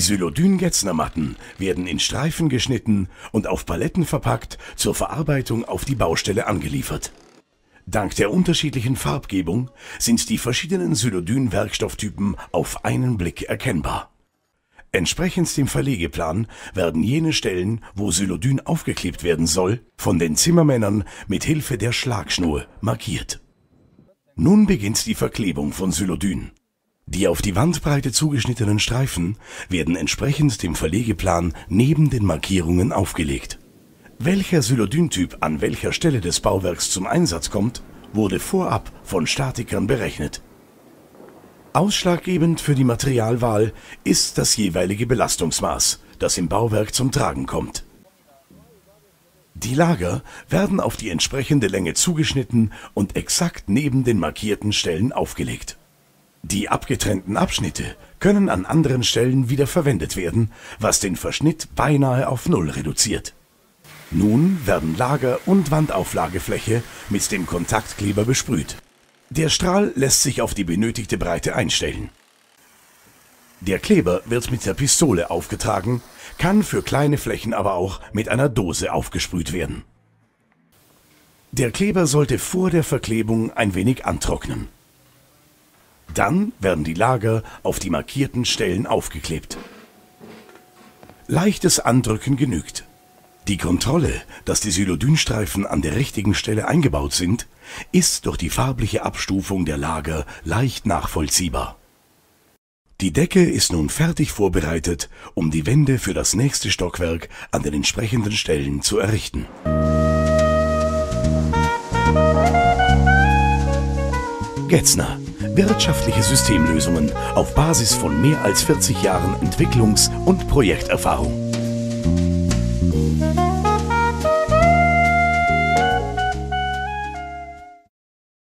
Sylodyn-Getzner-Matten werden in Streifen geschnitten und auf Paletten verpackt zur Verarbeitung auf die Baustelle angeliefert. Dank der unterschiedlichen Farbgebung sind die verschiedenen Sylodyn-Werkstofftypen auf einen Blick erkennbar. Entsprechend dem Verlegeplan werden jene Stellen, wo Sylodyn aufgeklebt werden soll, von den Zimmermännern mit Hilfe der Schlagschnur markiert. Nun beginnt die Verklebung von Sylodyn. Die auf die Wandbreite zugeschnittenen Streifen werden entsprechend dem Verlegeplan neben den Markierungen aufgelegt. Welcher Sylodyn-Typ an welcher Stelle des Bauwerks zum Einsatz kommt, wurde vorab von Statikern berechnet. Ausschlaggebend für die Materialwahl ist das jeweilige Belastungsmaß, das im Bauwerk zum Tragen kommt. Die Lager werden auf die entsprechende Länge zugeschnitten und exakt neben den markierten Stellen aufgelegt die abgetrennten Abschnitte können an anderen Stellen wieder verwendet werden, was den Verschnitt beinahe auf Null reduziert. Nun werden Lager- und Wandauflagefläche mit dem Kontaktkleber besprüht. Der Strahl lässt sich auf die benötigte Breite einstellen. Der Kleber wird mit der Pistole aufgetragen, kann für kleine Flächen aber auch mit einer Dose aufgesprüht werden. Der Kleber sollte vor der Verklebung ein wenig antrocknen. Dann werden die Lager auf die markierten Stellen aufgeklebt. Leichtes Andrücken genügt. Die Kontrolle, dass die Sylodynstreifen an der richtigen Stelle eingebaut sind, ist durch die farbliche Abstufung der Lager leicht nachvollziehbar. Die Decke ist nun fertig vorbereitet, um die Wände für das nächste Stockwerk an den entsprechenden Stellen zu errichten. Getzner Wirtschaftliche Systemlösungen auf Basis von mehr als 40 Jahren Entwicklungs- und Projekterfahrung.